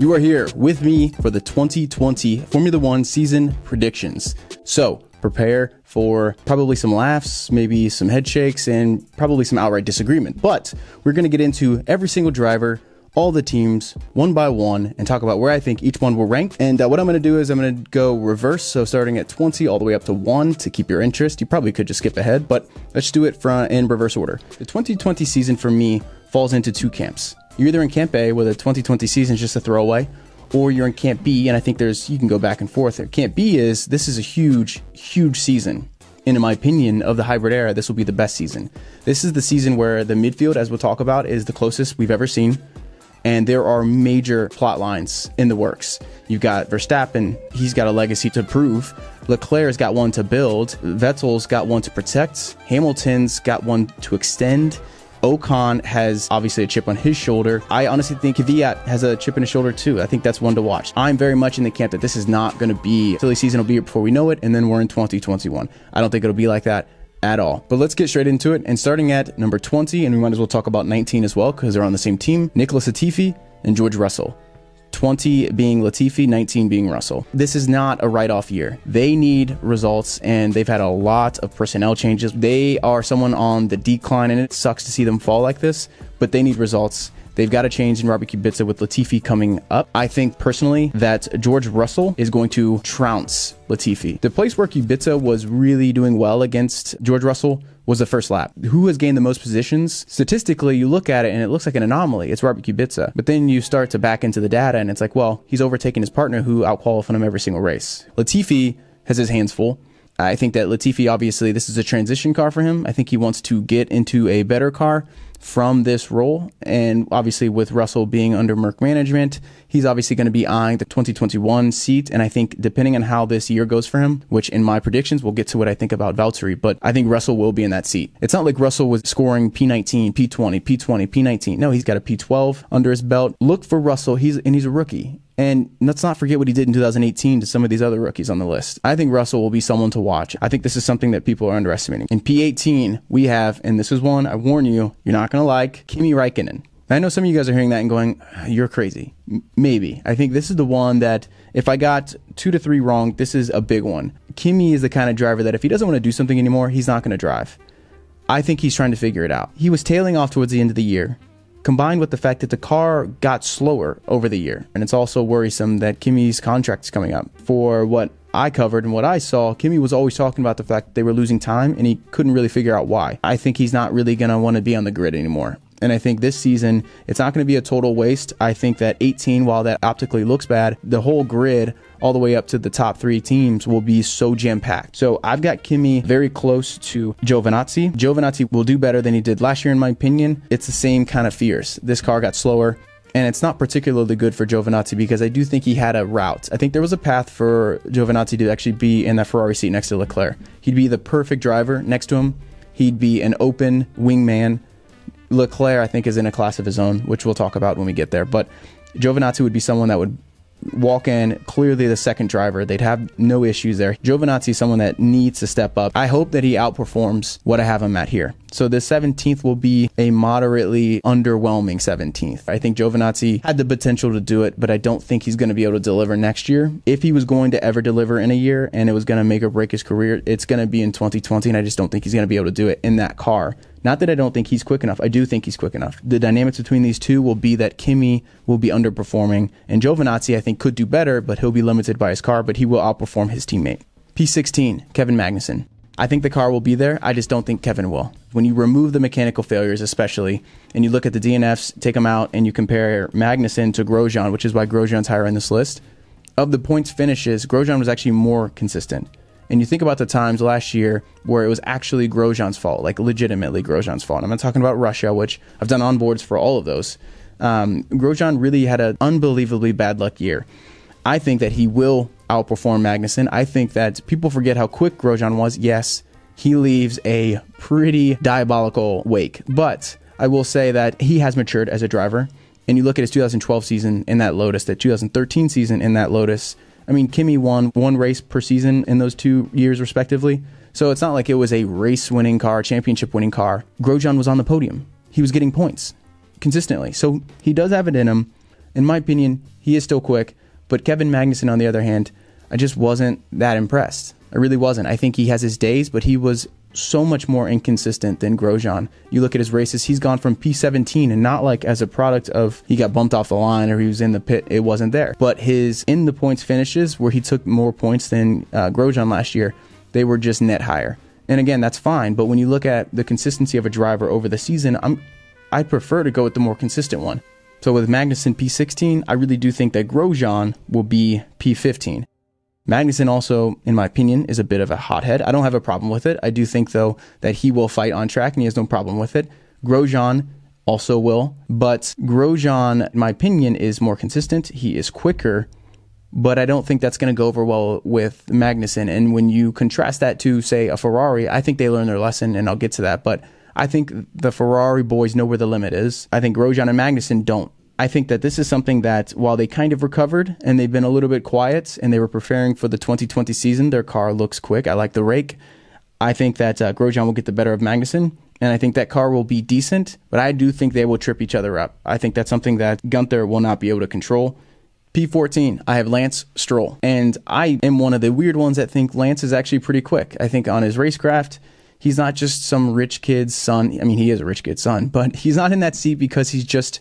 You are here with me for the 2020 Formula One season predictions. So prepare for probably some laughs, maybe some head shakes, and probably some outright disagreement. But we're going to get into every single driver, all the teams, one by one, and talk about where I think each one will rank. And uh, what I'm going to do is I'm going to go reverse. So starting at 20 all the way up to 1 to keep your interest. You probably could just skip ahead, but let's do it from, in reverse order. The 2020 season for me falls into two camps. You're either in Camp A, where the 2020 season is just a throwaway, or you're in Camp B, and I think there's you can go back and forth there. Camp B is this is a huge, huge season. In my opinion, of the hybrid era, this will be the best season. This is the season where the midfield, as we'll talk about, is the closest we've ever seen. And there are major plot lines in the works. You've got Verstappen, he's got a legacy to prove. Leclerc's got one to build. Vettel's got one to protect. Hamilton's got one to extend. Ocon has obviously a chip on his shoulder. I honestly think Kvyat has a chip in his shoulder too. I think that's one to watch. I'm very much in the camp that this is not going to be silly season will be here before we know it, and then we're in 2021. I don't think it'll be like that at all. But let's get straight into it. And starting at number 20, and we might as well talk about 19 as well because they're on the same team. Nicholas Latifi and George Russell. 20 being Latifi, 19 being Russell. This is not a write off year. They need results, and they've had a lot of personnel changes. They are someone on the decline, and it sucks to see them fall like this, but they need results. They've got to change in Robert Kubica with Latifi coming up. I think personally that George Russell is going to trounce Latifi. The place where Kubica was really doing well against George Russell was the first lap. Who has gained the most positions? Statistically, you look at it and it looks like an anomaly. It's Robert Kubica. But then you start to back into the data and it's like, well, he's overtaken his partner who outqualified him every single race. Latifi has his hands full. I think that Latifi, obviously, this is a transition car for him. I think he wants to get into a better car from this role. And obviously, with Russell being under Merc management, he's obviously going to be eyeing the 2021 seat. And I think depending on how this year goes for him, which in my predictions, we'll get to what I think about Valtteri, but I think Russell will be in that seat. It's not like Russell was scoring P19, P20, P20, P19. No, he's got a P12 under his belt. Look for Russell. He's, and he's a rookie. And let's not forget what he did in 2018 to some of these other rookies on the list. I think Russell will be someone to watch. I think this is something that people are underestimating. In P18, we have, and this is one I warn you, you're not going to like Kimi Raikkonen. I know some of you guys are hearing that and going, you're crazy. M- maybe. I think this is the one that if I got two to three wrong, this is a big one. Kimi is the kind of driver that if he doesn't want to do something anymore, he's not going to drive. I think he's trying to figure it out. He was tailing off towards the end of the year combined with the fact that the car got slower over the year. And it's also worrisome that Kimi's contract is coming up. For what I covered and what I saw, Kimi was always talking about the fact that they were losing time and he couldn't really figure out why. I think he's not really going to want to be on the grid anymore. And I think this season, it's not going to be a total waste. I think that 18, while that optically looks bad, the whole grid all the way up to the top three teams will be so jam packed. So I've got Kimi very close to Giovinazzi. Giovinazzi will do better than he did last year, in my opinion. It's the same kind of fears. This car got slower. And it's not particularly good for Giovinazzi because I do think he had a route. I think there was a path for Giovinazzi to actually be in that Ferrari seat next to Leclerc. He'd be the perfect driver next to him. He'd be an open wingman. Leclerc, I think, is in a class of his own, which we'll talk about when we get there. But Giovinazzi would be someone that would walk in clearly the second driver. They'd have no issues there. Giovinazzi is someone that needs to step up. I hope that he outperforms what I have him at here. So the 17th will be a moderately underwhelming 17th. I think Giovinazzi had the potential to do it, but I don't think he's going to be able to deliver next year. If he was going to ever deliver in a year and it was going to make or break his career, it's going to be in 2020, and I just don't think he's going to be able to do it in that car. Not that I don't think he's quick enough. I do think he's quick enough. The dynamics between these two will be that Kimi will be underperforming, and Giovinazzi, I think, could do better, but he'll be limited by his car, but he will outperform his teammate. P16, Kevin Magnussen. I think the car will be there. I just don't think Kevin will. When you remove the mechanical failures, especially, and you look at the DNFs, take them out, and you compare Magnussen to Grosjean, which is why Grosjean's higher on this list, of the points finishes, Grosjean was actually more consistent. And you think about the times last year where it was actually Grosjean's fault, like legitimately Grosjean's fault. I'm not talking about Russia, which I've done onboards for all of those. Um, Grosjean really had an unbelievably bad luck year. I think that he will outperform Magnussen. I think that people forget how quick Grosjean was. Yes, he leaves a pretty diabolical wake, but I will say that he has matured as a driver. And you look at his 2012 season in that Lotus, that 2013 season in that Lotus, I mean, Kimi won one race per season in those two years, respectively. So it's not like it was a race winning car, championship winning car. Grosjean was on the podium. He was getting points consistently. So he does have it in him. In my opinion, he is still quick, but Kevin Magnussen, on the other hand, I just wasn't that impressed. I really wasn't. I think he has his days, but he was so much more inconsistent than Grosjean. You look at his races, he's gone from P17 and not like as a product of he got bumped off the line or he was in the pit, it wasn't there. But his in the points finishes where he took more points than uh, Grosjean last year, they were just net higher. And again, that's fine. But when you look at the consistency of a driver over the season, I'm I prefer to go with the more consistent one. So with Magnussen P16, I really do think that Grosjean will be P15. Magnussen also, in my opinion, is a bit of a hothead. I don't have a problem with it. I do think, though, that he will fight on track and he has no problem with it. Grosjean also will, but Grosjean, in my opinion, is more consistent. He is quicker, but I don't think that's going to go over well with Magnussen. And when you contrast that to, say, a Ferrari, I think they learned their lesson, and I'll get to that. But I think the Ferrari boys know where the limit is. I think Grosjean and Magnussen don't. I think that this is something that while they kind of recovered and they've been a little bit quiet and they were preparing for the 2020 season, their car looks quick. I like the rake. I think that uh, Grosjean will get the better of Magnussen, and I think that car will be decent, but I do think they will trip each other up. I think that's something that Gunther will not be able to control. P14, I have Lance Stroll, and I am one of the weird ones that think Lance is actually pretty quick. I think on his racecraft, he's not just some rich kid's son. I mean, he is a rich kid's son, but he's not in that seat because he's just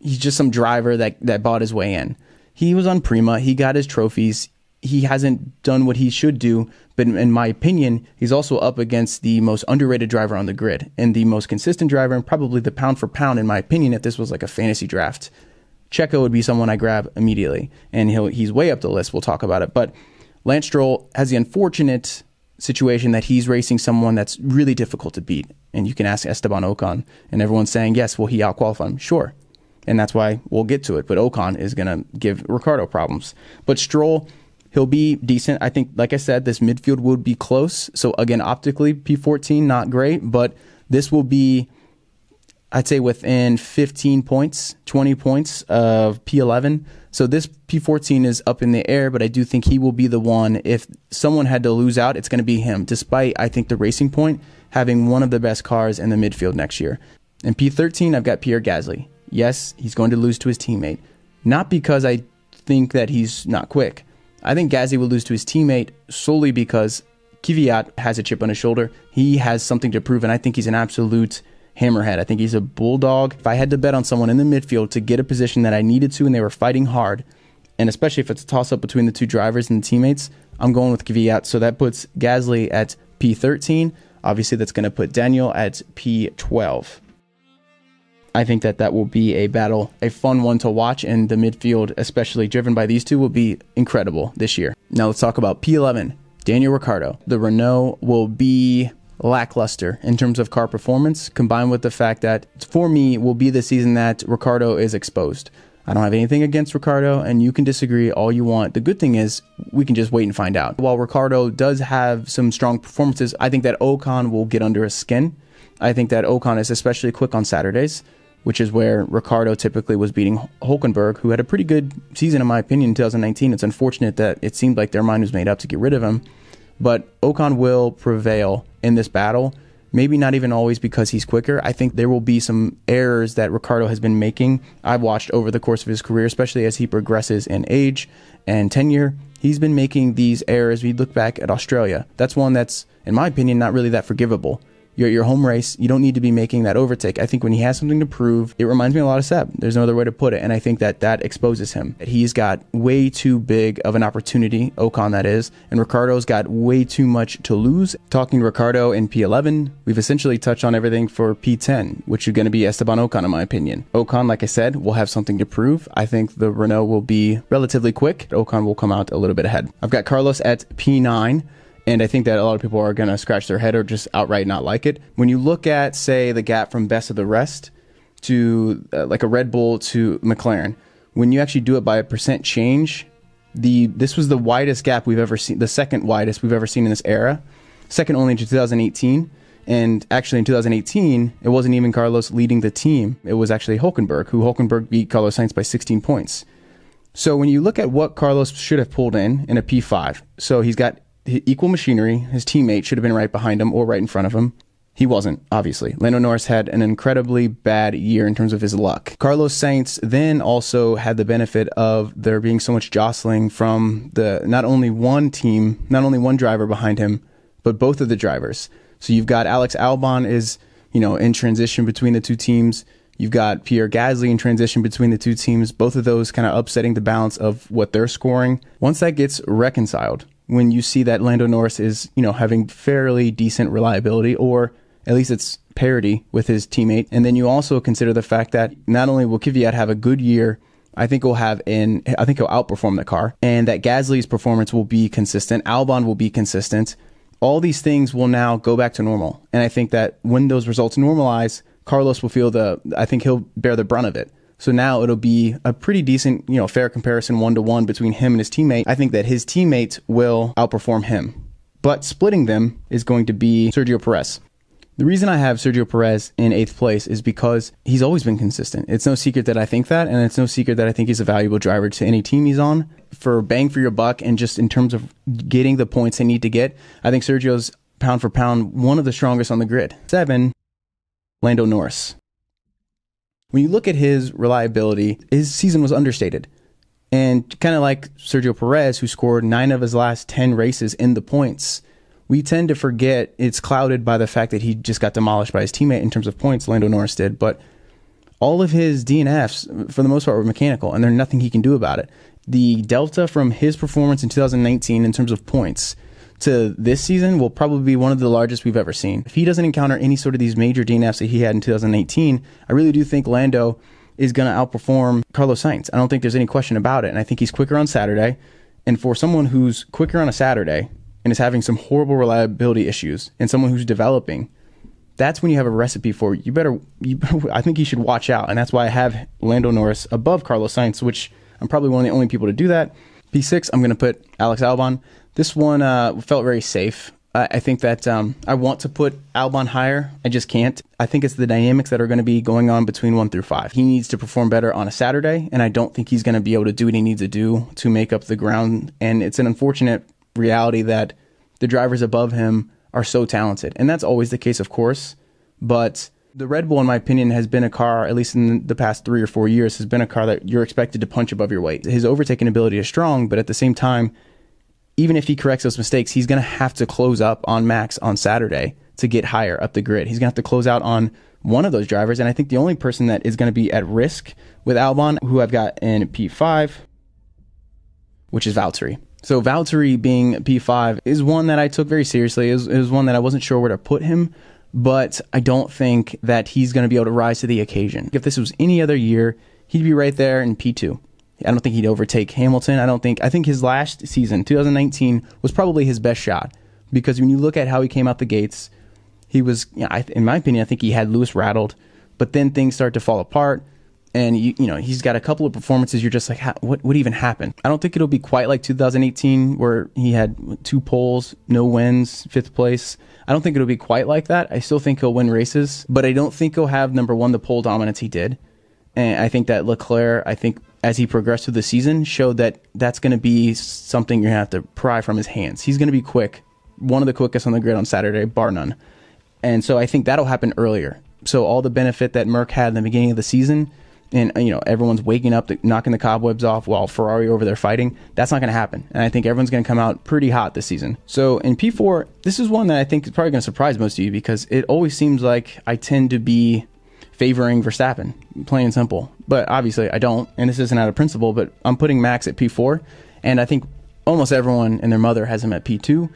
he's just some driver that that bought his way in. He was on Prema. He got his trophies. He hasn't done what he should do, but in my opinion, he's also up against the most underrated driver on the grid and the most consistent driver, and probably the pound for pound, in my opinion, if this was like a fantasy draft. Checo would be someone I grab immediately, and he'll he's way up the list. We'll talk about it, but Lance Stroll has the unfortunate situation that he's racing someone that's really difficult to beat. And you can ask Esteban Ocon, and everyone's saying, yes, will he outqualify him? Sure and that's why we'll get to it. But Ocon is going to give Ricciardo problems. But Stroll, he'll be decent. I think, like I said, this midfield would be close. So again, optically, P14 not great, but this will be, I'd say, within 15 points, 20 points of P11. So this P14 is up in the air, but I do think he will be the one. If someone had to lose out, it's going to be him. Despite I think the Racing Point having one of the best cars in the midfield next year. In P13, I've got Pierre Gasly. Yes, he's going to lose to his teammate. Not because I think that he's not quick. I think Gasly will lose to his teammate solely because Kvyat has a chip on his shoulder. He has something to prove, and I think he's an absolute hammerhead. I think he's a bulldog. If I had to bet on someone in the midfield to get a position that I needed to and they were fighting hard, and especially if it's a toss up between the two drivers and the teammates, I'm going with Kvyat. So that puts Gasly at P13. Obviously, that's going to put Daniel at P12. I think that that will be a battle, a fun one to watch, and the midfield, especially driven by these two, will be incredible this year. Now let's talk about P11, Daniel Ricciardo. The Renault will be lackluster in terms of car performance, combined with the fact that for me will be the season that Ricciardo is exposed. I don't have anything against Ricciardo, and you can disagree all you want. The good thing is we can just wait and find out. While Ricciardo does have some strong performances, I think that Ocon will get under his skin. I think that Ocon is especially quick on Saturdays which is where Ricciardo typically was beating Hulkenberg, who had a pretty good season, in my opinion, in 2019. It's unfortunate that it seemed like their mind was made up to get rid of him. But Ocon will prevail in this battle. Maybe not even always because he's quicker. I think there will be some errors that Ricciardo has been making. I've watched over the course of his career, especially as he progresses in age and tenure. He's been making these errors. We look back at Australia. That's one that's, in my opinion, not really that forgivable your, your home race. You don't need to be making that overtake. I think when he has something to prove, it reminds me a lot of Seb. There's no other way to put it. And I think that that exposes him. He's got way too big of an opportunity, Ocon that is, and Ricciardo's got way too much to lose. Talking to Ricciardo in P11, we've essentially touched on everything for P10, which is going to be Esteban Ocon, in my opinion. Ocon, like I said, will have something to prove. I think the Renault will be relatively quick. Ocon will come out a little bit ahead. I've got Carlos at P9. And I think that a lot of people are going to scratch their head or just outright not like it. When you look at, say, the gap from best of the rest to uh, like a Red Bull to McLaren, when you actually do it by a percent change, the this was the widest gap we've ever seen, the second widest we've ever seen in this era, second only to 2018. And actually, in 2018, it wasn't even Carlos leading the team. It was actually Hulkenberg, who Hulkenberg beat Carlos Sainz by 16 points. So when you look at what Carlos should have pulled in in a P5, so he's got equal machinery. His teammate should have been right behind him or right in front of him. He wasn't, obviously. Lando Norris had an incredibly bad year in terms of his luck. Carlos Sainz then also had the benefit of there being so much jostling from the not only one team, not only one driver behind him, but both of the drivers. So you've got Alex Albon is, you know, in transition between the two teams. You've got Pierre Gasly in transition between the two teams, both of those kind of upsetting the balance of what they're scoring. Once that gets reconciled, when you see that Lando Norris is, you know, having fairly decent reliability or at least it's parity with his teammate. And then you also consider the fact that not only will Kvyat have a good year, I think he'll have in I think he'll outperform the car and that Gasly's performance will be consistent, Albon will be consistent. All these things will now go back to normal. And I think that when those results normalize, Carlos will feel the, I think he'll bear the brunt of it. So now it'll be a pretty decent, you know, fair comparison one to one between him and his teammate. I think that his teammate will outperform him. But splitting them is going to be Sergio Perez. The reason I have Sergio Perez in eighth place is because he's always been consistent. It's no secret that I think that, and it's no secret that I think he's a valuable driver to any team he's on. For bang for your buck, and just in terms of getting the points they need to get, I think Sergio's pound for pound one of the strongest on the grid. Seven, Lando Norris. When you look at his reliability, his season was understated. And kind of like Sergio Perez, who scored nine of his last 10 races in the points, we tend to forget it's clouded by the fact that he just got demolished by his teammate in terms of points, Lando Norris did. But all of his DNFs, for the most part, were mechanical, and there's nothing he can do about it. The delta from his performance in 2019 in terms of points to this season will probably be one of the largest we've ever seen. If he doesn't encounter any sort of these major DNFs that he had in 2018, I really do think Lando is going to outperform Carlos Sainz. I don't think there's any question about it. And I think he's quicker on Saturday. And for someone who's quicker on a Saturday and is having some horrible reliability issues and someone who's developing, that's when you have a recipe for you better you I think you should watch out. And that's why I have Lando Norris above Carlos Sainz, which I'm probably one of the only people to do that. P6, I'm going to put Alex Albon. This one uh, felt very safe. I, I think that um, I want to put Albon higher. I just can't. I think it's the dynamics that are going to be going on between one through five. He needs to perform better on a Saturday, and I don't think he's going to be able to do what he needs to do to make up the ground. And it's an unfortunate reality that the drivers above him are so talented. And that's always the case, of course. But the Red Bull, in my opinion, has been a car, at least in the past three or four years, has been a car that you're expected to punch above your weight. His overtaking ability is strong, but at the same time, even if he corrects those mistakes, he's going to have to close up on Max on Saturday to get higher up the grid. He's going to have to close out on one of those drivers. And I think the only person that is going to be at risk with Albon, who I've got in P5, which is Valtteri. So Valtteri being P5 is one that I took very seriously. It was, it was one that I wasn't sure where to put him, but I don't think that he's going to be able to rise to the occasion. If this was any other year, he'd be right there in P2. I don't think he'd overtake Hamilton. I don't think. I think his last season, 2019, was probably his best shot because when you look at how he came out the gates, he was, you know, I, in my opinion, I think he had Lewis rattled. But then things start to fall apart, and you, you know he's got a couple of performances. You're just like, what what even happened? I don't think it'll be quite like 2018 where he had two poles, no wins, fifth place. I don't think it'll be quite like that. I still think he'll win races, but I don't think he'll have number one the pole dominance he did. And I think that Leclerc, I think as he progressed through the season, showed that that's going to be something you're going to have to pry from his hands. He's going to be quick, one of the quickest on the grid on Saturday, bar none. And so I think that'll happen earlier. So all the benefit that Merc had in the beginning of the season, and you know everyone's waking up, knocking the cobwebs off while Ferrari over there fighting. That's not going to happen, and I think everyone's going to come out pretty hot this season. So in P4, this is one that I think is probably going to surprise most of you because it always seems like I tend to be favoring Verstappen, plain and simple. But obviously, I don't, and this isn't out of principle. But I'm putting Max at P4, and I think almost everyone and their mother has him at P2.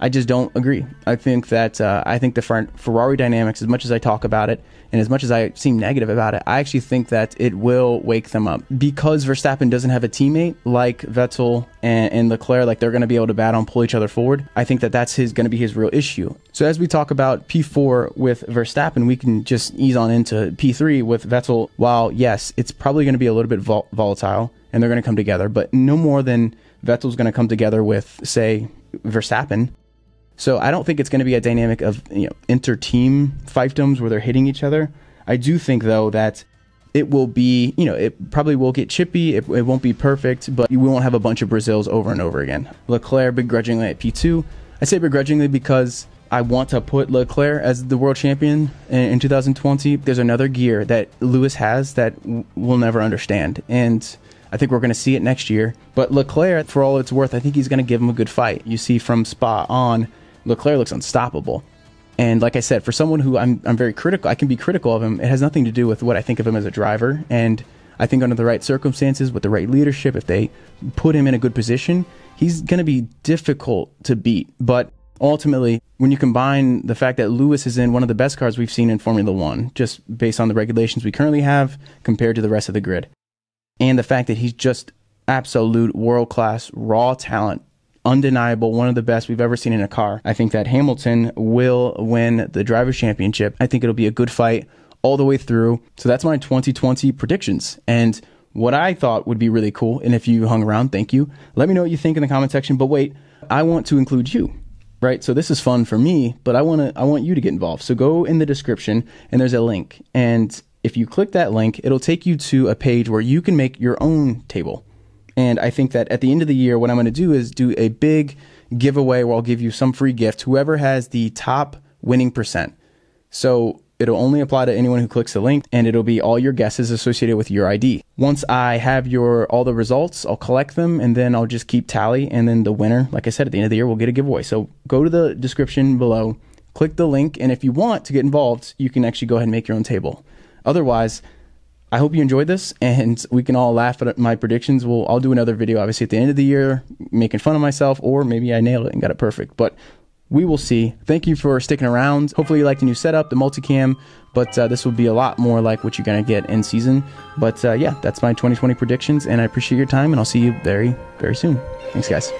I just don't agree. I think that uh, I think the Ferrari dynamics, as much as I talk about it, and as much as I seem negative about it, I actually think that it will wake them up because Verstappen doesn't have a teammate like Vettel and, and Leclerc, like they're going to be able to battle and pull each other forward. I think that that's his going to be his real issue. So as we talk about P4 with Verstappen, we can just ease on into P3 with Vettel. While yes, it's probably going to be a little bit vol- volatile, and they're going to come together, but no more than Vettel's going to come together with, say, Verstappen so I don't think it's going to be a dynamic of you know inter-team fiefdoms where they're hitting each other. I do think though that it will be you know it probably will get chippy. It, it won't be perfect, but we won't have a bunch of Brazils over and over again. Leclerc begrudgingly at P2. I say begrudgingly because I want to put Leclerc as the world champion in, in 2020. There's another gear that Lewis has that we'll never understand. And I think we're going to see it next year. But Leclerc, for all it's worth, I think he's going to give him a good fight. You see from Spa on, Leclerc looks unstoppable. And like I said, for someone who I'm, I'm very critical, I can be critical of him. It has nothing to do with what I think of him as a driver. And I think under the right circumstances, with the right leadership, if they put him in a good position, he's going to be difficult to beat. But ultimately, when you combine the fact that Lewis is in one of the best cars we've seen in Formula One, just based on the regulations we currently have compared to the rest of the grid, and the fact that he's just absolute world class, raw talent, undeniable, one of the best we've ever seen in a car, I think that Hamilton will win the Drivers' Championship. I think it'll be a good fight all the way through. So that's my 2020 predictions. And what I thought would be really cool, and if you hung around, thank you. Let me know what you think in the comment section. But wait, I want to include you right? So this is fun for me, but I want to I want you to get involved. So go in the description and there's a link. And if you click that link, it'll take you to a page where you can make your own table. And I think that at the end of the year what I'm going to do is do a big giveaway where I'll give you some free gift whoever has the top winning percent. So It'll only apply to anyone who clicks the link and it'll be all your guesses associated with your ID. Once I have your all the results, I'll collect them and then I'll just keep tally and then the winner, like I said at the end of the year, we'll get a giveaway. So go to the description below, click the link and if you want to get involved, you can actually go ahead and make your own table. Otherwise, I hope you enjoyed this and we can all laugh at my predictions. We'll I'll do another video obviously at the end of the year making fun of myself or maybe I nailed it and got it perfect. But we will see. Thank you for sticking around. Hopefully, you like the new setup, the multicam, but uh, this will be a lot more like what you're going to get in season. But uh, yeah, that's my 2020 predictions, and I appreciate your time, and I'll see you very, very soon. Thanks, guys.